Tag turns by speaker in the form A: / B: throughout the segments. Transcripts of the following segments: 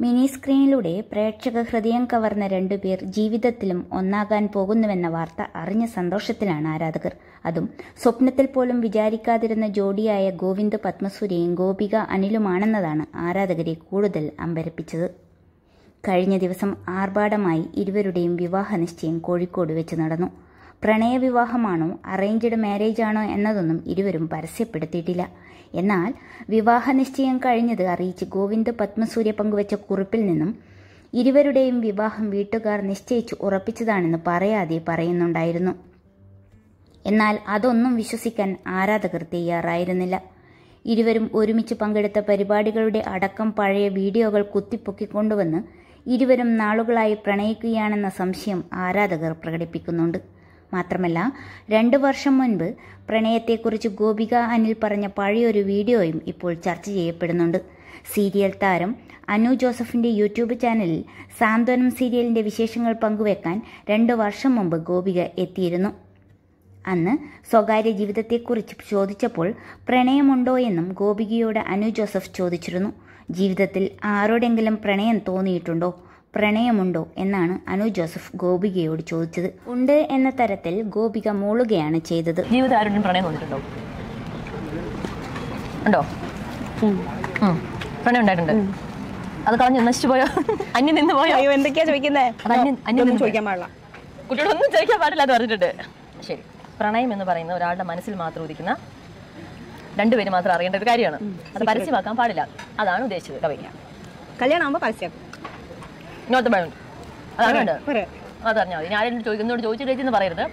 A: Mini സ്ക്രീനിലൂടെ പ്രേക്ഷക ഹൃദയം കവർന്ന രണ്ടുപേർ ജീവിതത്തിലും ഒന്നാകാൻ പോകുന്നുവെന്ന വാർത്ത അറിഞ്ഞ സന്തോഷത്തിലാണ് ആരാധകർ. അതും സ്വപ്നത്തിൽ പോലും വിചാരിക്കാതിരുന്ന ജോഡിയായ ഗോവിന്ദ് പത്മസൂര്യയും ഗോപിക അനിലുമാണെന്നതാണ് ആരാധകരെ കൂടുതൽ അമ്പരപ്പിച്ചത്. കഴിഞ്ഞ ദിവസം ആർഭാടമായി ഇരുവരുടെയും വിവാഹ നിശ്ചയം കോഴിക്കോട് വെച്ച് നടന്നു. പ്രണയവിവാഹമാണോ? അറേഞ്ച്ഡ് മാരേജ് ആണോ? എന്നതൊന്നും ഇരുവരും പരസ്യപ്പെടുത്തിയിട്ടില്ല. എന്നാൽ വിവാഹ നിശ്ചയം കഴിഞ്ഞത് അറിയിച്ച് ഗോവിന്ദ് പത്മസൂര്യ പങ്കുവച്ച കുറിപ്പിൽ നിന്നും ഇരുവരുടെയും വിവാഹം വീട്ടുകാർ നിശ്ചയിച്ച് ഉറപ്പിച്ചതാണെന്ന് പറയാതെ പറയുന്നുണ്ടായിരുന്നു. എന്നാൽ അതൊന്നും വിശ്വസിക്കാൻ ആരാധകർ തയ്യാറായിരുന്നില്ല. ഇരുവരും ഒരുമിച്ച് പങ്കെടുത്ത പരിപാടികളുടെ അടക്കം പഴയ വീഡിയോകൾ കുത്തിപ്പൊക്കിക്കൊണ്ടുവന്ന് ഇരുവരും നാളുകളായി പ്രണയിക്കുകയാണെന്ന സംശയം ആരാധകർ പ്രകടിപ്പിക്കുന്നുണ്ട്. മാത്രമല്ല രണ്ട് വർഷം മുൻപ് പ്രണയത്തെക്കുറിച്ച് ഗോപിക അനിൽ പറഞ്ഞ പഴയൊരു വീഡിയോയും ഇപ്പോൾ ചർച്ച ചെയ്യപ്പെടുന്നുണ്ട്. സീരിയൽ താരം അനു ജോസഫിന്റെ യൂട്യൂബ് ചാനലിൽ സാന്ത്വനം സീരിയലിന്റെ വിശേഷങ്ങൾ പങ്കുവെക്കാൻ രണ്ടു വർഷം മുമ്പ് ഗോപിക എത്തിയിരുന്നു. അന്ന് സ്വകാര്യ ജീവിതത്തെക്കുറിച്ച് ചോദിച്ചപ്പോൾ പ്രണയമുണ്ടോ എന്നും ഗോപികയോട് അനു ജോസഫ് ചോദിച്ചിരുന്നു. ജീവിതത്തിൽ ആരോടെങ്കിലും പ്രണയം തോന്നിയിട്ടുണ്ടോ? പ്രണയമുണ്ടോ എന്നാണ് അനു ജോസഫ് ഗോപികയോട് ചോദിച്ചത്. ഉണ്ട് എന്ന തരത്തിൽ ഗോപിക മൂളുകയാണ് ചെയ്തത്.
B: ജീവിതം പ്രണയം തോന്നിയിട്ടുണ്ടോ ഉണ്ടോ. പ്രണയം ഉണ്ടായിട്ടുണ്ട്. അത് കളഞ്ഞു നശിച്ചു പോയോ? അന്യം നിന്ന് പോയോ?
C: അയ്യോ എന്തൊക്കെയാ ചോദിക്കുന്നേ?
B: അത് അന്യം അന്യം
C: ചോദിക്കാൻ പാടില്ല.
B: കുട്ടികളൊന്നും ചോദിക്കാൻ പാടില്ല എന്ന് പറഞ്ഞിട്ടുണ്ട്. ശരി. പ്രണയം എന്ന് പറയുന്ന ഒരാളുടെ മനസ്സിൽ മാത്രം ഉദിക്കുന്ന രണ്ടുപേര് മാത്രം അറിയേണ്ട ഒരു കാര്യമാണ്. അത് പരസ്യമാക്കാൻ പാടില്ല. അതാണ് ഉദ്ദേശിച്ചത്. കവി
C: കല്യാണം ആവുമ്പോൾ പരസ്യമാക്കും.
B: നോട്ട് ബൈ അതാണ് മതി. ഞാൻ ചോദിക്കുന്നോട് ചോദിച്ചിട്ട് ചേച്ചി എന്ന് പറയരുത്.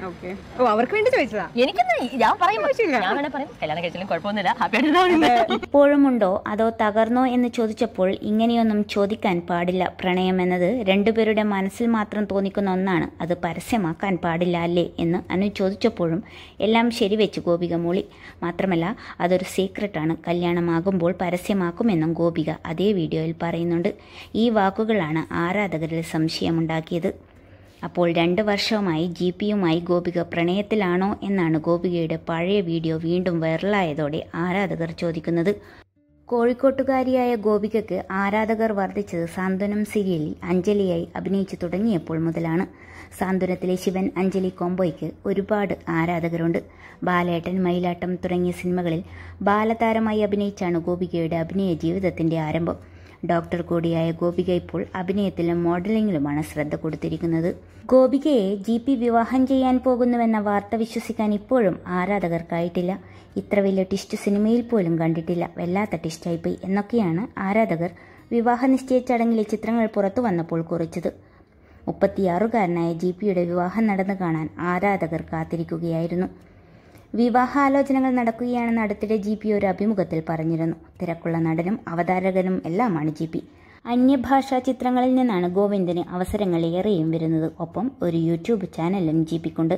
C: ഓ അവർക്ക് വേണ്ടി ചോദിച്ചതാ?
B: എനിക്കെന്താ ഞാൻ പറയും. ഞാൻ വേണേ പറയും. കല്യാണം കഴിച്ചാലും കുഴപ്പമൊന്നുമില്ല. ഹാപ്പി ആയിട്ട്
A: ഇപ്പോഴുമുണ്ടോ അതോ. തകർന്നോ എന്ന് ചോദിച്ചപ്പോൾ ഇങ്ങനെയൊന്നും ചോദിക്കാൻ പാടില്ല. പ്രണയം എന്നത് രണ്ടുപേരുടെ മനസ്സിൽ മാത്രം തോന്നിക്കുന്ന ഒന്നാണ്. അത് പരസ്യമാക്കാൻ പാടില്ല അല്ലേ എന്ന് അനു ചോദിച്ചപ്പോഴും എല്ലാം ശരിവെച്ച് ഗോപിക മൂളി. മാത്രമല്ല അതൊരു സീക്രട്ടാണ് കല്യാണമാകുമ്പോൾ പരസ്യമാക്കുമെന്നും ഗോപിക അതേ വീഡിയോയിൽ പറയുന്നുണ്ട്. ഈ വാക്കുകളാണ് ആരാധകരിൽ സംശയമുണ്ടാക്കിയത്. അപ്പോൾ രണ്ട് വർഷവുമായി ജി പിയുമായി ഗോപിക പ്രണയത്തിലാണോ എന്നാണ് ഗോപികയുടെ പഴയ വീഡിയോ വീണ്ടും വൈറലായതോടെ ആരാധകർ ചോദിക്കുന്നത്. കോഴിക്കോട്ടുകാരിയായ ഗോപികയ്ക്ക് ആരാധകർ വർദ്ധിച്ചത് സാന്ത്വനം സീരിയലിൽ അഞ്ജലിയായി അഭിനയിച്ചു തുടങ്ങിയപ്പോൾ മുതലാണ്. സാന്ത്വനത്തിലെ ശിവൻ അഞ്ജലി കോംബോയ്ക്ക് ഒരുപാട് ആരാധകരുണ്ട്. ബാലേട്ടൻ മയിലാട്ടം തുടങ്ങിയ സിനിമകളിൽ ബാലതാരമായി അഭിനയിച്ചാണ് ഗോപികയുടെ അഭിനയ ജീവിതത്തിന്റെ ആരംഭം. ഡോക്ടർ കൂടിയായ ഗോപിക ഇപ്പോൾ അഭിനയത്തിലും മോഡലിംഗിലുമാണ് ശ്രദ്ധ കൊടുത്തിരിക്കുന്നത്. ഗോപികയെ ജി പി വിവാഹം ചെയ്യാൻ പോകുന്നുവെന്ന വാർത്ത വിശ്വസിക്കാൻ ഇപ്പോഴും ആരാധകർക്കായിട്ടില്ല. ഇത്ര വലിയ ടിസ്റ്റ് സിനിമയിൽ പോലും കണ്ടിട്ടില്ല. വല്ലാത്ത ടിസ്റ്റായിപ്പോയി എന്നൊക്കെയാണ് ആരാധകർ വിവാഹ നിശ്ചയ ചടങ്ങിലെ ചിത്രങ്ങൾ പുറത്തു വന്നപ്പോൾ കുറിച്ചത്. മുപ്പത്തിയാറുകാരനായ ജി പിയുടെ വിവാഹം നടന്നു കാണാൻ ആരാധകർ കാത്തിരിക്കുകയായിരുന്നു. വിവാഹാലോചനകൾ നടക്കുകയാണെന്ന് അടുത്തിടെ ജി പി ഒരു അഭിമുഖത്തിൽ പറഞ്ഞിരുന്നു. തിരക്കുള്ള നടനും അവതാരകനും എല്ലാമാണ് ജി പി. അന്യഭാഷാ ചിത്രങ്ങളിൽ നിന്നാണ് ഗോവിന്ദന് അവസരങ്ങൾ ഏറെയും വരുന്നത്. ഒപ്പം ഒരു യൂട്യൂബ് ചാനലും ജി പിക്കുണ്ട്.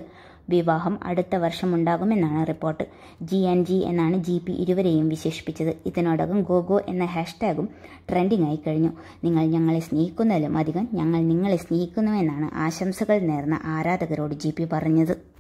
A: വിവാഹം അടുത്ത വർഷം ഉണ്ടാകുമെന്നാണ് റിപ്പോർട്ട്. ജി ആൻഡ് ജി എന്നാണ് ജി പി ഇരുവരെയും വിശേഷിപ്പിച്ചത്. ഇതിനോടകം ഗോഗോ എന്ന ഹാഷ്ടാഗും ട്രെൻഡിംഗ് ആയി കഴിഞ്ഞു. നിങ്ങൾ ഞങ്ങളെ സ്നേഹിക്കുന്നതിലും അധികം ഞങ്ങൾ നിങ്ങളെ സ്നേഹിക്കുന്നുവെന്നാണ് ആശംസകൾ നേർന്ന ആരാധകരോട് ജി പി പറഞ്ഞത്.